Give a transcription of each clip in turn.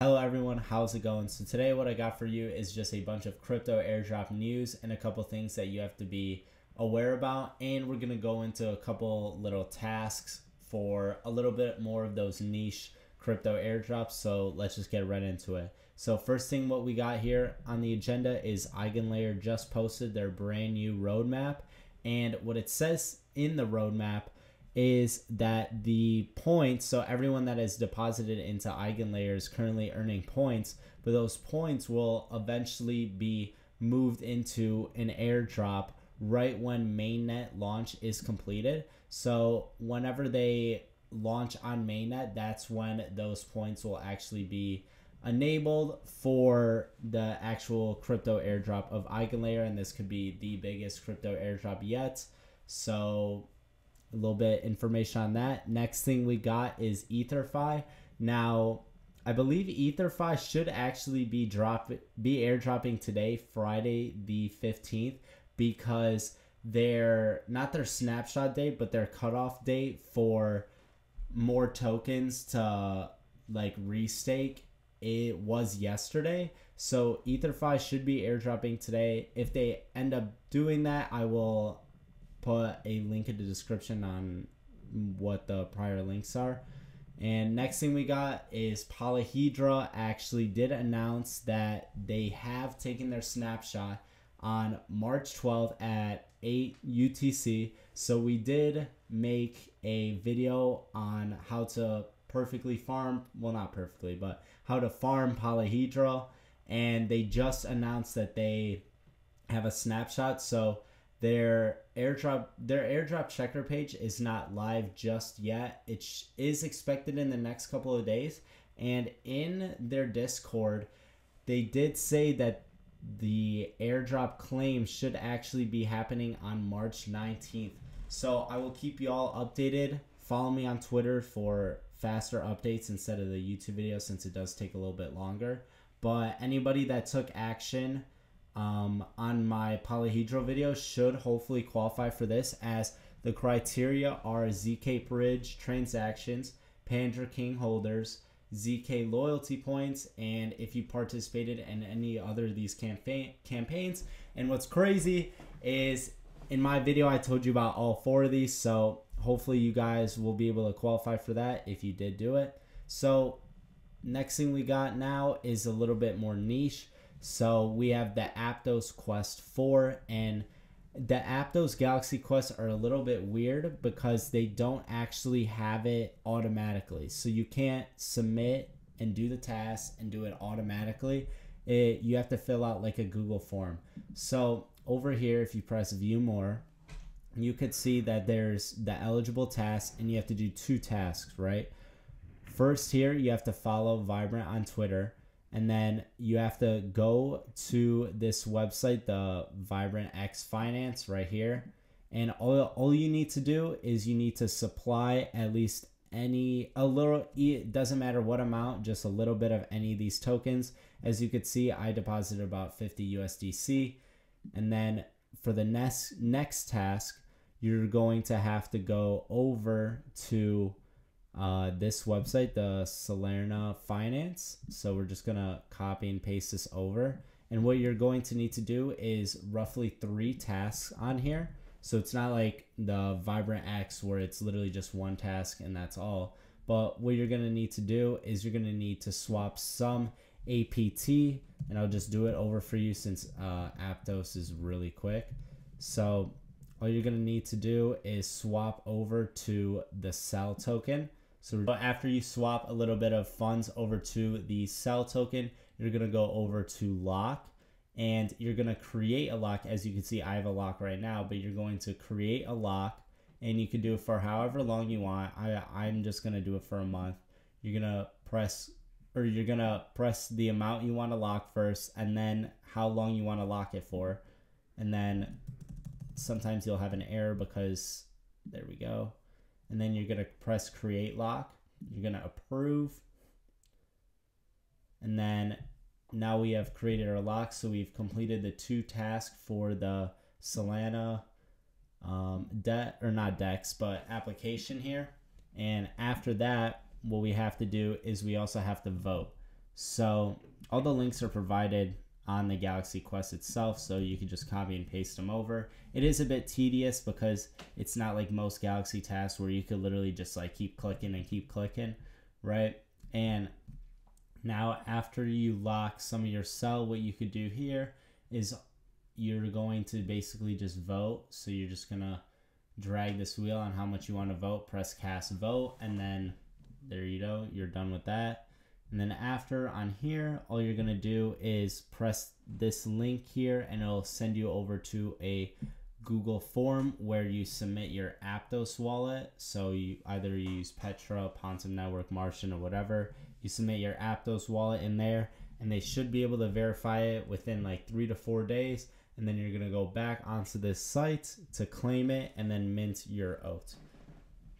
Hello everyone, how's it going? So today what I got for you is just a bunch of crypto airdrop news and a couple things that you have to be aware about and we're going to go into a couple little tasks for a little bit more of those niche crypto airdrops. So let's just get right into it. So first thing what we got here on the agenda is Eigenlayer just posted their brand new roadmap and what it says in the roadmap is that the points, so everyone that is deposited into Eigenlayer is currently earning points, but those points will eventually be moved into an airdrop right when mainnet launch is completed. So whenever they launch on mainnet, that's when those points will actually be enabled for the actual crypto airdrop of Eigenlayer, and this could be the biggest crypto airdrop yet. So a little bit information on that. Next thing we got is EtherFi. Now, I believe EtherFi should actually be drop be airdropping today, Friday the 15th, because their not their snapshot date, but their cutoff date for more tokens to like restake it was yesterday. So EtherFi should be airdropping today. If they end up doing that, I will put a link in the description on what the prior links are. And next thing we got is Polyhedra actually did announce that they have taken their snapshot on March 12th at 8 UTC. So we did make a video on how to perfectly farm, well not perfectly, but how to farm Polyhedra and they just announced that they have a snapshot. So their airdrop their airdrop checker page is not live just yet. It is expected in the next couple of days and in their Discord they did say that the airdrop claim should actually be happening on March 19th. So I will keep you all updated. Follow me on Twitter for faster updates instead of the YouTube video since it does take a little bit longer. But anybody that took action um, on my Polyhedra video should hopefully qualify for this as the criteria are ZK Bridge transactions, Pandora King holders, ZK loyalty points, and if you participated in any other of these campaign campaigns. And what's crazy is in my video I told you about all four of these, so hopefully you guys will be able to qualify for that if you did do it. So next thing we got now is a little bit more niche. So we have the Aptos Quest 4 and the Aptos Galaxy Quests are a little bit weird because they don't actually have it automatically. So you can't submit and do the task and do it automatically. It, you have to fill out like a Google form. So over here, if you press view more, you could see that there's the eligible tasks and you have to do two tasks, right? First here, you have to follow Vibrant on Twitter and then you have to go to this website, the Vibrant X Finance right here. And all, all you need to do is you need to supply at least any, a little, it doesn't matter what amount, just a little bit of any of these tokens. As you could see, I deposited about 50 USDC. And then for the next, next task, you're going to have to go over to uh, this website, the Cellana Finance. So we're just gonna copy and paste this over. And what you're going to need to do is roughly three tasks on here. So it's not like the Vibrant X where it's literally just one task and that's all. But what you're gonna need to do is you're gonna need to swap some APT, and I'll just do it over for you since uh, Aptos is really quick. So all you're gonna need to do is swap over to the Cell token. So after you swap a little bit of funds over to the Cell token, you're gonna go over to lock and you're gonna create a lock. As you can see, I have a lock right now, but you're going to create a lock and you can do it for however long you want. I, I'm just gonna do it for a month. You're gonna press or you're gonna press the amount you want to lock first and then how long you want to lock it for. And then sometimes you'll have an error because there we go. And then you're going to press create lock. You're going to approve. And then now we have created our lock. So we've completed the two tasks for the Cellana um, debt or not DEX, but application here. And after that, what we have to do is we also have to vote. So all the links are provided on the Galaxy Quest itself, so you can just copy and paste them over. It is a bit tedious because it's not like most Galaxy tasks where you could literally just like keep clicking and keep clicking, right? And now after you lock some of your cell, what you could do here is you're going to basically just vote. So you're just gonna drag this wheel on how much you want to vote, press cast vote, and then there you go, you're done with that. And then after on here, all you're gonna do is press this link here and it'll send you over to a Google form where you submit your Aptos wallet. So you either use Petra, Pontem Network, Martian, or whatever. You submit your Aptos wallet in there and they should be able to verify it within like three to four days. And then you're gonna go back onto this site to claim it and then mint your oat.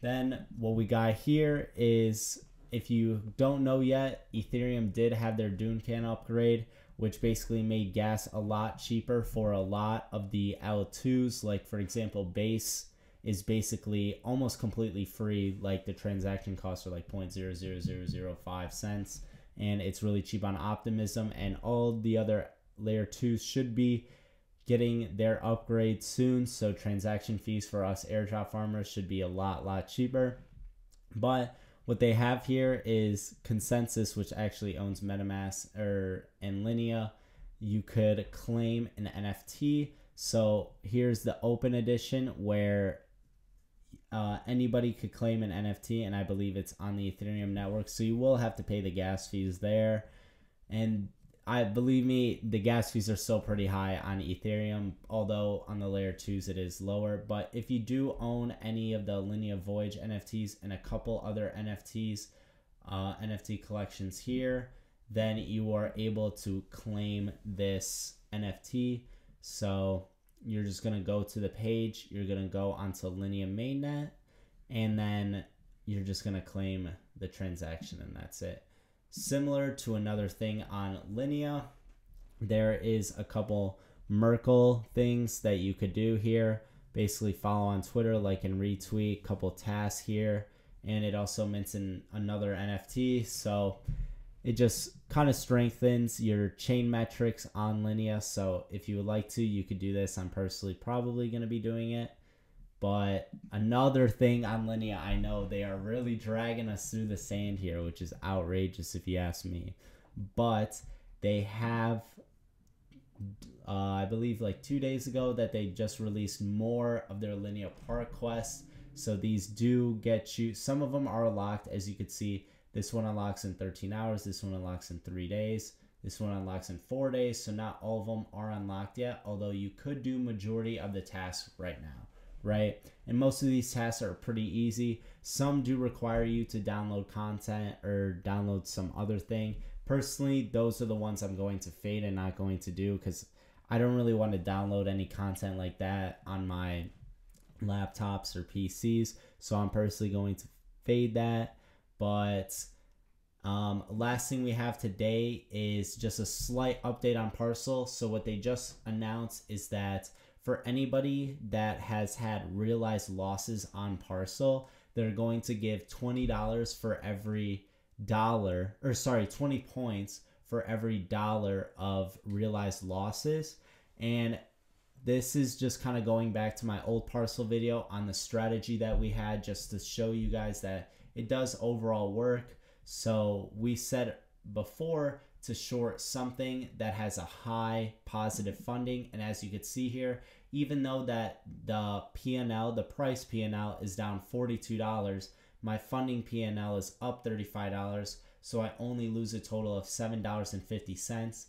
Then what we got here is if you don't know yet, Ethereum did have their Dencun upgrade, which basically made gas a lot cheaper for a lot of the L2s. Like, for example, Base is basically almost completely free. Like, the transaction costs are like 0.00005 cents, and it's really cheap on Optimism. And all the other layer 2s should be getting their upgrade soon. So, transaction fees for us airdrop farmers should be a lot, lot cheaper. But what they have here is Consensys, which actually owns MetaMask or and Linea. You could claim an NFT. So here's the open edition where uh, anybody could claim an NFT, and I believe it's on the Ethereum network. So you will have to pay the gas fees there. And I believe me, the gas fees are still pretty high on Ethereum, although on the layer twos it is lower. But if you do own any of the Linea Voyage NFTs and a couple other NFTs, uh, NFT collections here, then you are able to claim this NFT. So you're just gonna go to the page, you're gonna go onto Linea mainnet, and then you're just gonna claim the transaction, and that's it. Similar to another thing on Linea, there is a couple Mercle things that you could do here. Basically, follow on Twitter, like and retweet, couple tasks here, and it also mentions another NFT. So it just kind of strengthens your chain metrics on Linea. So if you would like to, you could do this. I'm personally probably going to be doing it. But another thing on Linea, I know they are really dragging us through the sand here, which is outrageous if you ask me. But they have, uh, I believe, like two days ago, that they just released more of their Linea Park quests. So these do get you, some of them are locked, as you can see. This one unlocks in 13 hours, this one unlocks in three days. This one unlocks in four days, so not all of them are unlocked yet, although you could do majority of the tasks right now right? And most of these tasks are pretty easy. Some do require you to download content or download some other thing. Personally, those are the ones I'm going to fade and not going to do because I don't really want to download any content like that on my laptops or PCs. So I'm personally going to fade that. But um, last thing we have today is just a slight update on Parcl. So what they just announced is that for anybody that has had realized losses on Parcl, they're going to give $20 for every dollar, or sorry, 20 points for every dollar of realized losses. And this is just kind of going back to my old Parcl video on the strategy that we had just to show you guys that it does overall work. So we said before to short something that has a high positive funding. And as you can see here, even though that the PNL, the price PNL is down $42, my funding PNL is up $35. So I only lose a total of $7.50.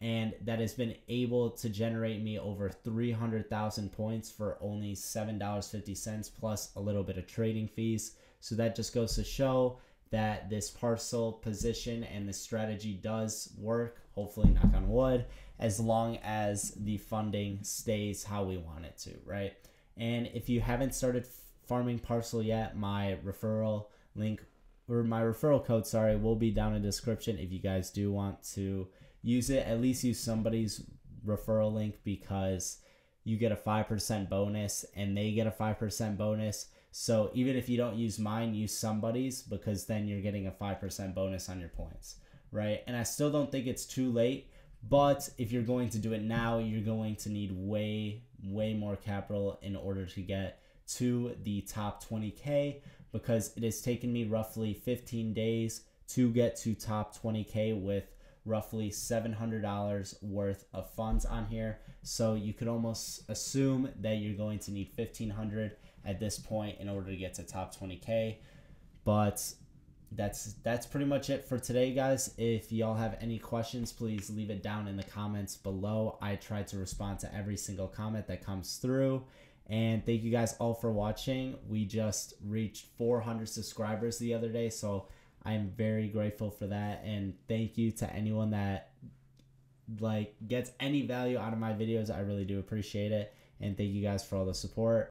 And that has been able to generate me over 300,000 points for only $7.50 plus a little bit of trading fees. So that just goes to show that this Parcl position and the strategy does work. Hopefully, knock on wood as long as the funding stays how we want it to, right? And if you haven't started farming Parcl yet, my referral link or my referral code, sorry, will be down in the description if you guys do want to use it. At least use somebody's referral link because you get a 5% bonus and they get a 5% bonus. So even if you don't use mine, use somebody's because then you're getting a 5% bonus on your points right? And I still don't think it's too late. But if you're going to do it now, you're going to need way, way more capital in order to get to the top 20K because it has taken me roughly 15 days to get to top 20K with roughly $700 worth of funds on here. So you could almost assume that you're going to need 1500 at this point in order to get to top 20K. But that's that's pretty much it for today guys if y'all have any questions please leave it down in the comments below i try to respond to every single comment that comes through and thank you guys all for watching we just reached 400 subscribers the other day so i'm very grateful for that and thank you to anyone that like gets any value out of my videos. I really do appreciate it and thank you guys for all the support